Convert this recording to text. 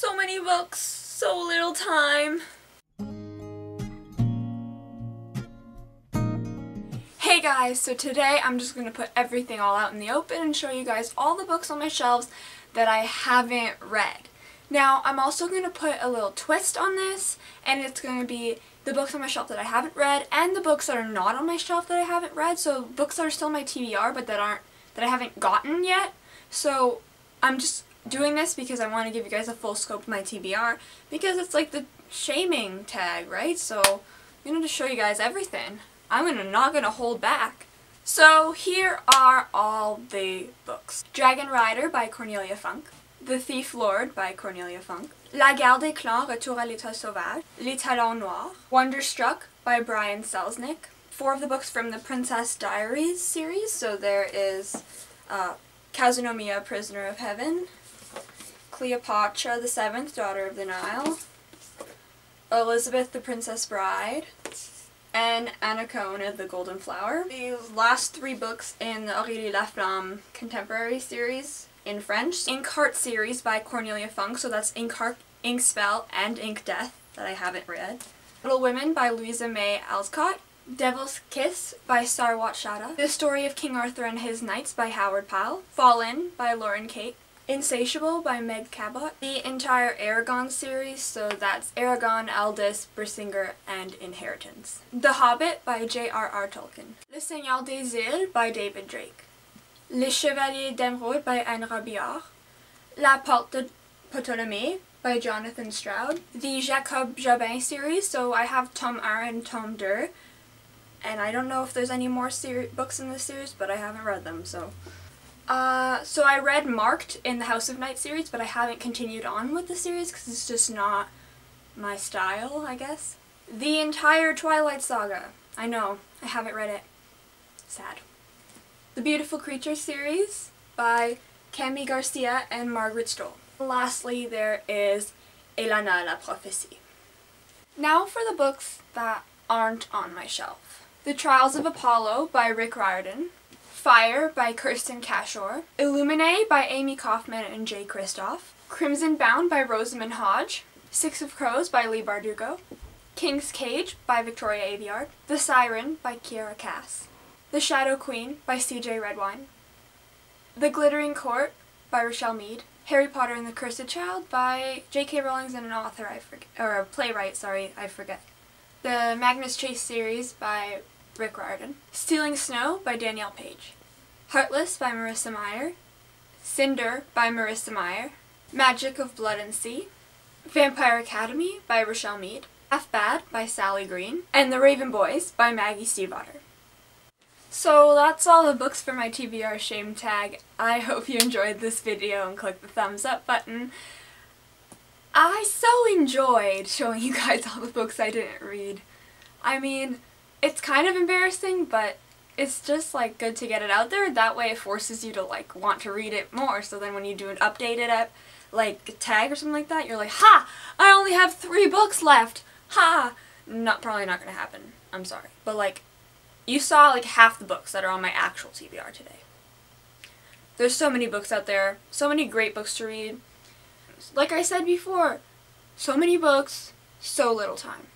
So many books, so little time. Hey guys, so today I'm just going to put everything all out in the open and show you guys all the books on my shelves that I haven't read. Now, I'm also going to put a little twist on this, and it's going to be the books on my shelf that I haven't read and the books that are not on my shelf that I haven't read. So books that are still on my TBR but that aren't that I haven't gotten yet. So I'm just doing this because I want to give you guys a full scope of my TBR because it's like the shaming tag, right? So I'm going to show you guys everything. I'm gonna, not going to hold back. So here are all the books. Dragon Rider by Cornelia Funk. The Thief Lord by Cornelia Funk. La Guerre des Clans, Retour à l'état sauvage. Les Talons Noirs. Wonderstruck by Brian Selznick. Four of the books from the Princess Diaries series. So there is uh, Kazunomiya, Prisoner of Heaven. Cleopatra the Seventh, Daughter of the Nile. Elizabeth the Princess Bride and Anacaona the Golden Flower. The last three books in the Aurélie Laflamme contemporary series in French. Inkheart series by Cornelia Funk, so that's Inkheart, Inkspell, and Inkdeath that I haven't read. Little Women by Louisa May Alcott. Devil's Kiss by Sarwat Chadda. The Story of King Arthur and His Knights by Howard Pyle. Fallen by Lauren Kate. Insatiable by Meg Cabot. The entire Eragon series, so that's Eragon, Eldest, Brisingr, and Inheritance. The Hobbit by J.R.R. Tolkien. Le Seigneur des Îles by David Drake. Les Chevaliers d'Emeraude by Anne Robillard. La Porte de Ptolémée by Jonathan Stroud. The Jacob Jobin series, so I have Tom 1 and Tome 2. And I don't know if there's any more books in this series, but I haven't read them, so... Uh, so I read Marked in the House of Night series, but I haven't continued on with the series because it's just not my style, I guess. The entire Twilight Saga. I know, I haven't read it. Sad. The Beautiful Creature series by Kami Garcia and Margaret Stohl. Lastly, there is Elana la Prophétie. Now for the books that aren't on my shelf. The Trials of Apollo by Rick Riordan. Fire by Kristin Cashore, Illuminae by Amie Kaufman and Jay Kristoff, Crimson Bound by Rosamund Hodge, Six of Crows by Leigh Bardugo, King's Cage by Victoria Aveyard, The Siren by Kiera Cass, The Shadow Queen by C.J. Redwine, The Glittering Court by Richelle Mead, Harry Potter and the Cursed Child by J.K. Rowling and an author I forget, or a playwright, sorry, I forget. The Magnus Chase series by Rick Riordan. Stealing Snow by Danielle Paige. Heartless by Marissa Meyer. Cinder by Marissa Meyer. Magic of Blood and Sea. Vampire Academy by Richelle Mead. Half Bad by Sally Green. And The Raven Boys by Maggie Stiefvater. So that's all the books for my TBR shame tag. I hope you enjoyed this video and click the thumbs up button. I so enjoyed showing you guys all the books I didn't read. I mean, it's kind of embarrassing, but it's just like good to get it out there. That way it forces you to like want to read it more. So then when you do an updated up like tag or something like that, you're like, ha! I only have three books left. Ha! Not probably not gonna happen. I'm sorry, but like you saw like half the books that are on my actual TBR today. There's so many books out there, so many great books to read. Like I said before, so many books, so little time.